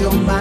your mind.